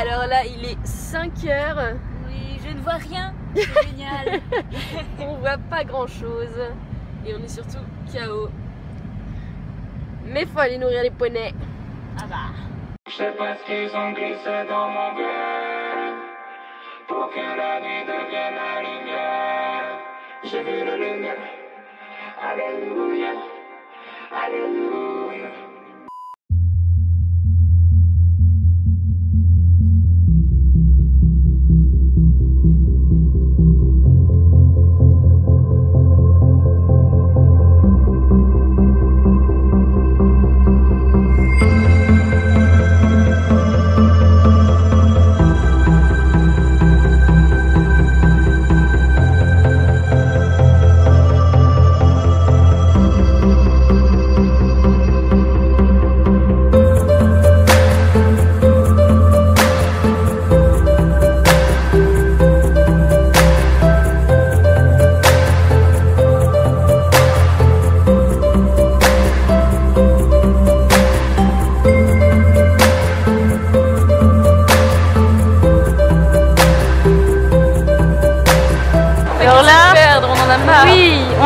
Alors là, il est 5 heures. Oui, je ne vois rien. C'est génial. on voit pas grand chose. Et on est surtout KO. Mais faut aller nourrir les poneys. Ah bah. Je sais pas ce qu'ils ont glissé dans mon cœur Pour que la nuit devienne la lumière J'ai vu la lumière Alléluia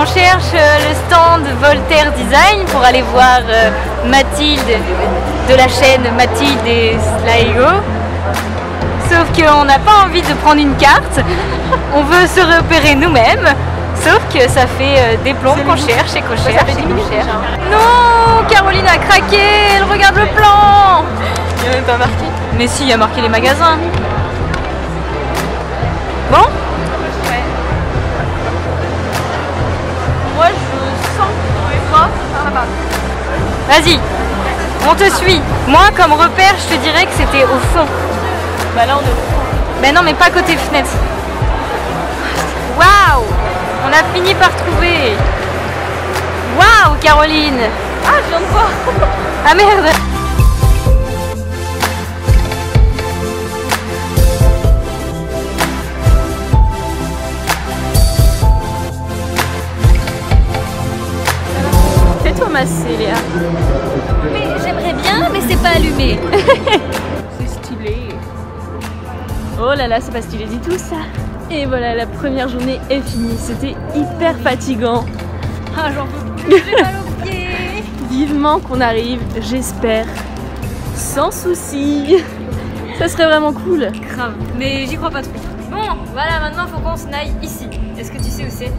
on cherche euh, le stand Voltaire Design pour aller voir euh, Mathilde de la chaîne Mathilde et Sligo. Sauf qu'on n'a pas envie de prendre une carte, on veut se repérer nous-mêmes. Sauf que ça fait euh, des plombs qu'on cherche et qu'on cherche et qu'on cherche. Non, Caroline a craqué, elle regarde le plan. Il n'y a même pas marqué. Mais si, il y a marqué les magasins. Bon Vas-y, on te suit. Moi, comme repère, je te dirais que c'était au fond. Bah là, on est au fond. Mais non, mais pas côté fenêtre. Waouh On a fini par trouver. Waouh, Caroline Ah, je viens de voir. Ah merde Mais j'aimerais bien, mais c'est pas allumé. C'est stylé. Oh là là, c'est pas stylé du tout ça. Et voilà, la première journée est finie. C'était hyper fatigant. Ah, j'en peux plus, j'ai mal aux pieds. Vivement qu'on arrive, j'espère. Sans souci. Ça serait vraiment cool. Grave, mais j'y crois pas trop. Bon, voilà, maintenant faut qu'on se aille ici. Est-ce que tu sais où c'est?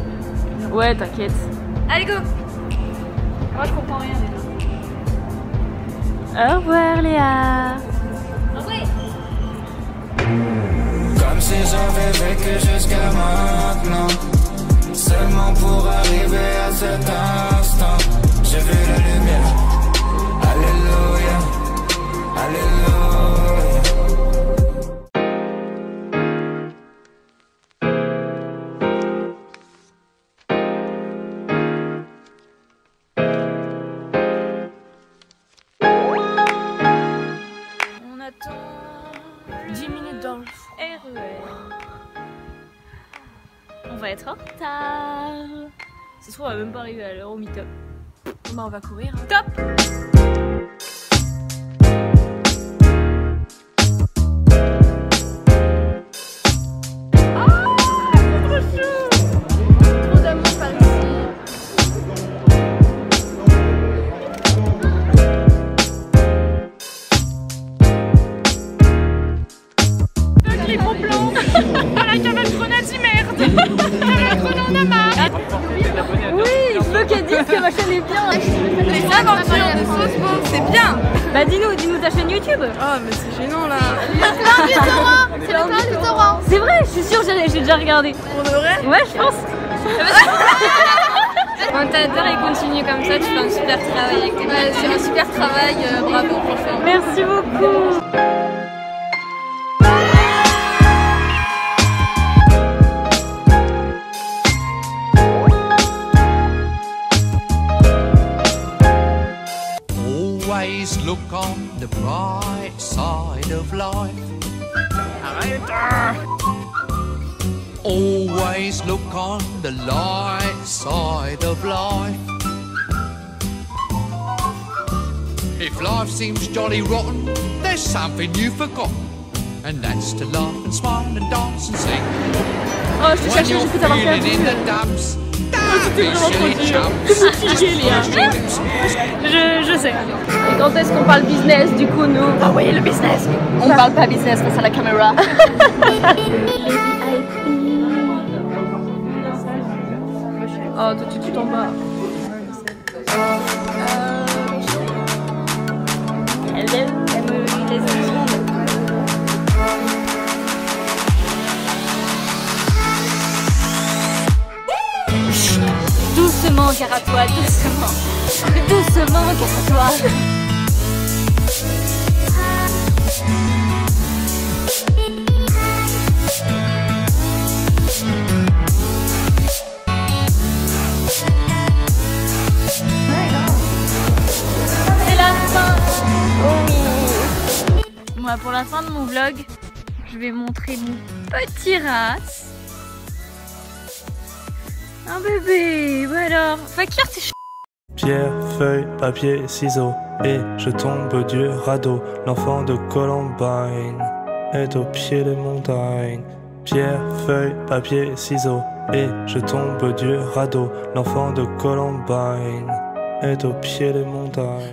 Ouais, t'inquiète. Allez, go Moi, je comprends rien déjà. Au revoir, Léa. Oui Comme si j'avais vécu jusqu'à maintenant Seulement pour arriver à cet instant J'ai vu la lumière On va être en retard. Se trouve, on va même pas arriver à l'heure au meet-up. Bah, on va courir. Top Les bons plans. La cavale grenade, y merde. La grenade en a marre Oui, il faut qu'elle dise que ma chaîne est bien. Les aventures de Sauce c'est bien. Bah dis-nous, dis-nous ta chaîne YouTube. Oh mais c'est gênant là. C'est le plein du torrent C'est vrai, je suis sûre, j'ai j'ai déjà regardé Pour de vrai Ouais, je pense. On t'adore et continue comme ça, tu fais un super travail C'est un super travail, euh, bravo franchement. Merci beaucoup Always look on the bright side of life. Always look on the light side of life. If life seems jolly rotten, there's something you've forgotten. and that's to laugh and smile and dance and sing. Oh, When you're feeling in the dumps, Je, je sais. Et quand est-ce qu'on parle business du coup nous. Ah oui le business. On parle pas business face à la caméra. Oh tu tout en bas car à toi, doucement. Doucement, car à toi? C'est la fin. Moi, pour la fin de mon vlog, je vais montrer mon petit race. Un bébé, bah alors. Fakir, t'es Pierre, feuille, papier, ciseaux, et je tombe du radeau. L'enfant de Columbine est au pied des montagnes. Pierre, feuille, papier, ciseaux, et je tombe du radeau. L'enfant de Columbine est au pied des montagnes.